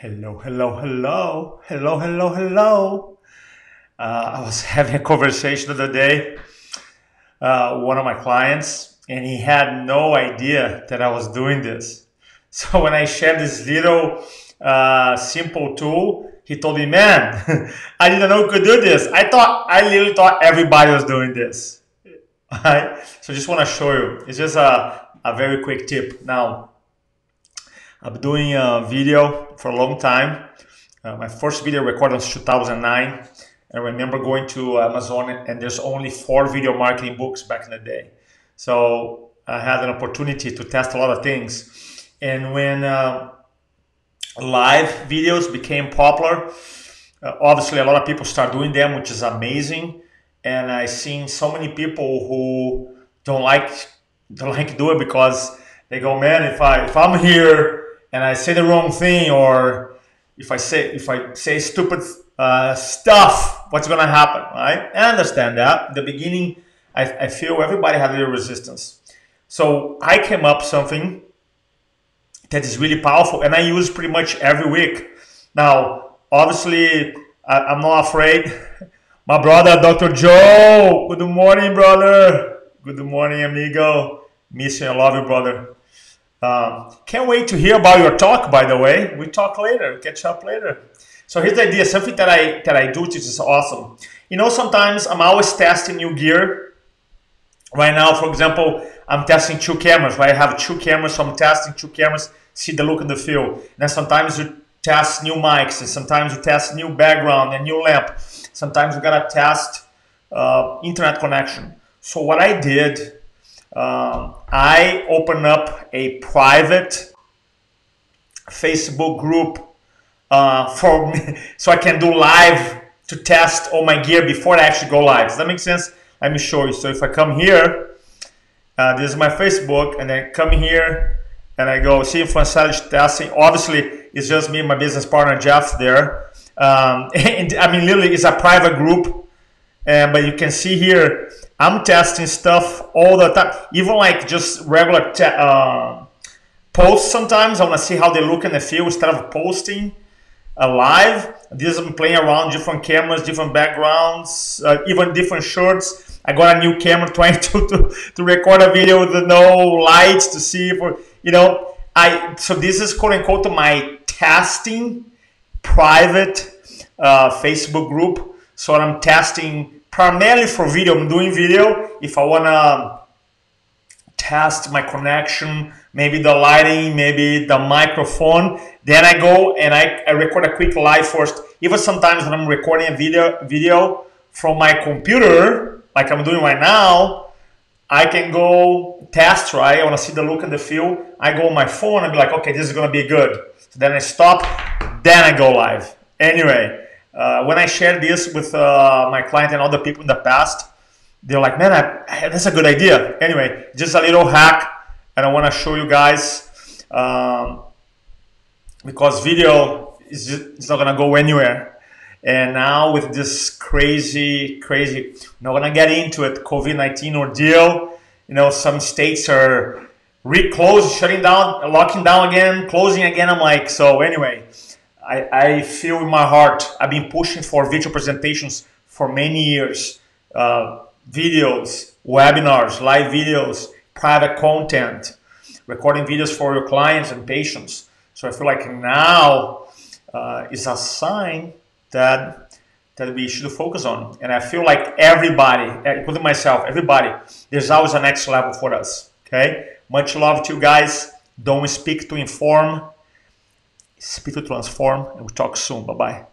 Hello, hello, hello, hello, hello, hello. Uh, I was having a conversation the other day, uh, one of my clients, and he had no idea that I was doing this. So when I shared this little uh, simple tool, he told me, "Man, I didn't know you could do this. I thought I literally thought everybody was doing this." All right. So just want to show you. It's just a, a very quick tip. Now, I've been doing a video for a long time. Uh, my first video recorded was 2009. I remember going to Amazon and there's only four video marketing books back in the day. So I had an opportunity to test a lot of things. And when uh, live videos became popular, uh, obviously a lot of people start doing them, which is amazing. And I've seen so many people who don't like don't like do it because they go, man, if I if I'm here and I say the wrong thing or if I say if I say stupid uh, stuff, what's gonna happen, right? I understand that. In the beginning, I, I feel everybody had a little resistance. So I came up something that is really powerful and I use pretty much every week. Now, obviously, I, I'm not afraid. My brother, Dr. Joe. Good morning, brother. Good morning, amigo. Miss you. I love you, brother. Um, can't wait to hear about your talk, by the way. We talk later, catch up later. So here's the idea, something that I that I do which is awesome. You know, sometimes I'm always testing new gear. Right now, for example, I'm testing two cameras, right? I have two cameras, so I'm testing two cameras, see the look and the feel. And then sometimes you test new mics, and sometimes you test new background and new lamp. Sometimes you gotta test uh, internet connection. So what I did um, I open up a private Facebook group uh, for me, so I can do live to test all my gear before I actually go live. Does that make sense? Let me show you. So if I come here, uh, this is my Facebook, and then come here, and I go see if i'm testing. Obviously, it's just me and my business partner Jeff there. Um, and I mean, literally, it's a private group but you can see here, I'm testing stuff all the time. Even like just regular uh, posts sometimes. I want to see how they look and they feel instead of posting uh, live. This I'm playing around different cameras, different backgrounds, uh, even different shirts. I got a new camera trying to, to, to record a video with no lights to see if, you know, I, so this is quote unquote my testing private uh, Facebook group. So I'm testing primarily for video. I'm doing video if I wanna test my connection, maybe the lighting, maybe the microphone. Then I go and I, I record a quick live first. Even sometimes when I'm recording a video video from my computer, like I'm doing right now, I can go test, right? I want to see the look and the feel. I go on my phone and be like, okay, this is to be good. So then I stop, then I go live. Anyway, uh, when I shared this with uh, my client and other people in the past, they're like, man, I, that's a good idea. Anyway, just a little hack, and I want to show you guys um, because video is just, it's not gonna go anywhere. And now with this crazy, crazy, not gonna get into it, COVID-19 ordeal. You know, some states are reclosed, shutting down, locking down again, closing again. I'm like, so anyway. I, I feel in my heart, I've been pushing for video presentations for many years. Uh, videos, webinars, live videos, private content, recording videos for your clients and patients. So I feel like now uh, is a sign that that we should focus on. And I feel like everybody, including myself, everybody, there's always a next level for us. Okay? Much love to you guys. Don't speak to inform speak to transform and we'll talk soon. Bye bye